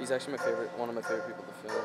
He's actually my favorite, one of my favorite people to film.